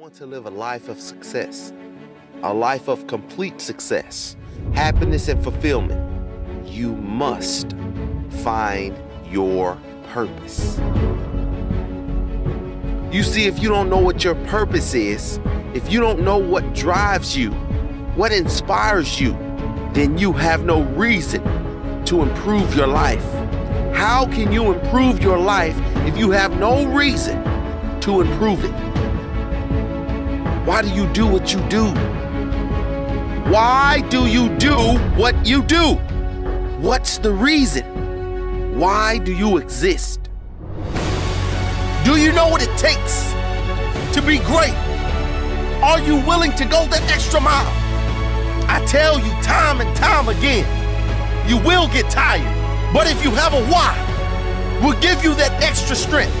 want to live a life of success, a life of complete success, happiness, and fulfillment, you must find your purpose. You see, if you don't know what your purpose is, if you don't know what drives you, what inspires you, then you have no reason to improve your life. How can you improve your life if you have no reason to improve it? Why do you do what you do? Why do you do what you do? What's the reason? Why do you exist? Do you know what it takes to be great? Are you willing to go that extra mile? I tell you time and time again, you will get tired. But if you have a why, we'll give you that extra strength,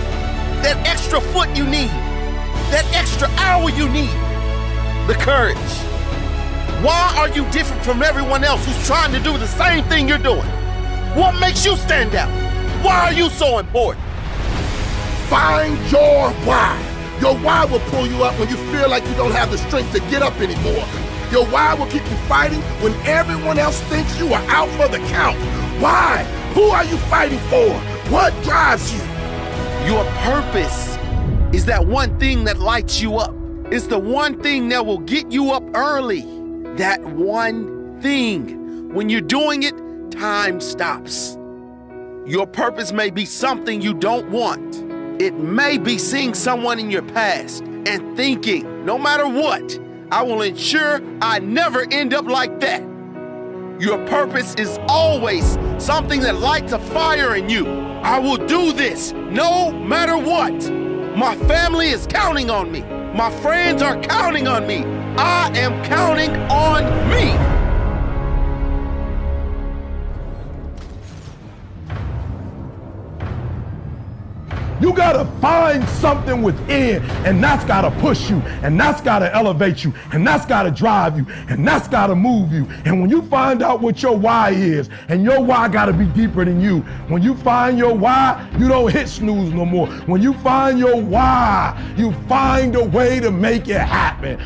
that extra foot you need, that extra hour you need, the courage. Why are you different from everyone else who's trying to do the same thing you're doing? What makes you stand out? Why are you so important? Find your why. Your why will pull you up when you feel like you don't have the strength to get up anymore. Your why will keep you fighting when everyone else thinks you are out for the count. Why? Who are you fighting for? What drives you? Your purpose is that one thing that lights you up. It's the one thing that will get you up early. That one thing. When you're doing it, time stops. Your purpose may be something you don't want. It may be seeing someone in your past and thinking, no matter what, I will ensure I never end up like that. Your purpose is always something that lights a fire in you. I will do this no matter what. My family is counting on me. My friends are counting on me. I am counting on me. You gotta find something within, and that's gotta push you, and that's gotta elevate you, and that's gotta drive you, and that's gotta move you. And when you find out what your why is, and your why gotta be deeper than you, when you find your why, you don't hit snooze no more. When you find your why, you find a way to make it happen.